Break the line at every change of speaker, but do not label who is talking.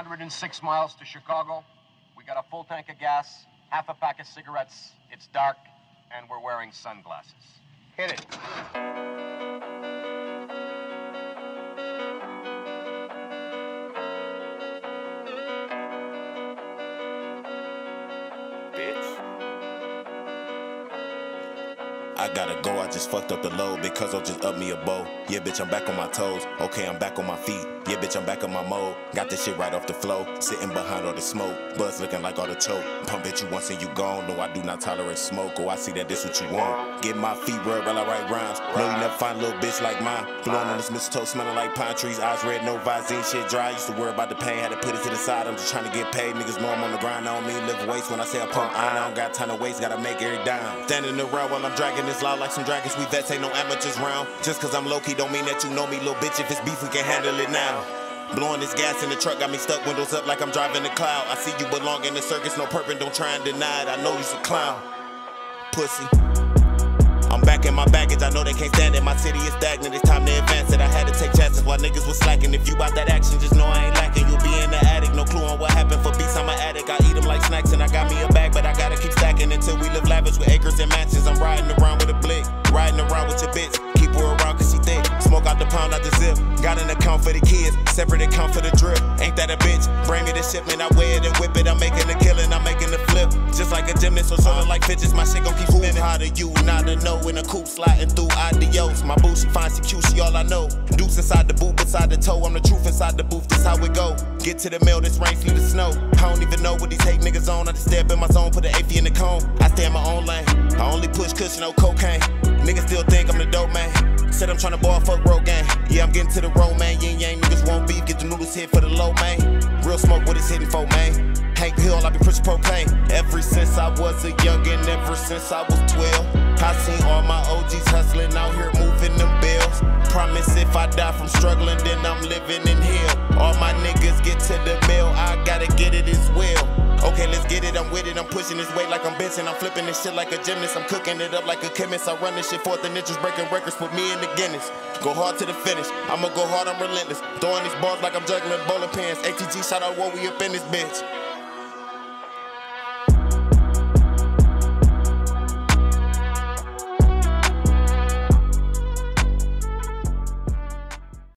106 miles to Chicago. We got a full tank of gas, half a pack of cigarettes. It's dark, and we're wearing sunglasses. Hit it.
I gotta go, I just fucked up the load because I'll just up me a bow. Yeah, bitch, I'm back on my toes. Okay, I'm back on my feet. Yeah, bitch, I'm back on my mode. Got this shit right off the flow. Sitting behind all the smoke. Buzz looking like all the choke. Pump at you once and you gone. No, I do not tolerate smoke. Oh, I see that this what you want. Get my feet rubbed while I write rhymes. No, you never find a little bitch like mine. Blowing on this mistletoe, smelling like pine trees. Eyes red, no Visine, shit dry. Used to worry about the pain, had to put it to the side. I'm just trying to get paid. Niggas know I'm on the grind. I don't mean live waste. When I say I pump iron, I don't got time to waste. Gotta make every dime. Standing around while I'm dragging this loud like some dragons. We vets ain't no amateurs round. Just cause I'm low key don't mean that you know me, little bitch. If it's beef, we can handle it now. Blowing this gas in the truck got me stuck, windows up like I'm driving the cloud. I see you belong in the circus, no purpose, don't try and deny it. I know you's a clown. Pussy. I'm back in my baggage, I know they can't stand it. My city is stagnant, it's time to advance it. I had to take chances while niggas was slacking. If you bout that action, just know I ain't lacking. You'll be in the attic, no clue on what happened. For beats, I'm an addict. I eat them like snacks, and I got me a bag, but I gotta keep stacking until we live the pound out the zip. Got an account for the kids, separate account for the drip. Ain't that a bitch? Bring me the shipment, I weigh it and whip it. I'm making a killing, I'm making a flip. Just like a gymnast or something like fidgets, my shit gon' keep spinning. How do you not to know in a coupe sliding through adios? My boots, she she cute, all I know. Deuce inside the boot, beside the toe. I'm the truth inside the booth, this how it go. Get to the mail, this rain, flew the snow. I don't even know what these hate niggas on. I just step in my zone, put the AP in the cone. I stay in my own lane. I only push cushion, no cocaine. Niggas still think I'm the dope man. Said I'm tryna ball fuck road gang. Yeah, I'm getting to the road, man. Yin yang niggas won't beef. Get the noodles hit for the low, man. Real smoke, what it's hitting for, man. Hank Hill, I be pushing propane. Ever since I was a youngin', ever since I was 12. I seen all my OGs hustling out here moving them bills. Promise if I die from struggling, then I'm living in hell. All my niggas get to the mill, I gotta get it as well. Okay, let's get it, I'm with it, I'm pushing this weight like I'm Benson. I'm flipping this shit like a gymnast, I'm cooking it up like a chemist. I run this shit forth and inches, breaking records, put me in the Guinness. Go hard to the finish, I'ma go hard, I'm relentless. Throwing these balls like I'm juggling bowling pins. ATG, shout out what we up in this bitch.